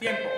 Tiempo.